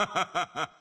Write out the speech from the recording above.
ha ha ha ha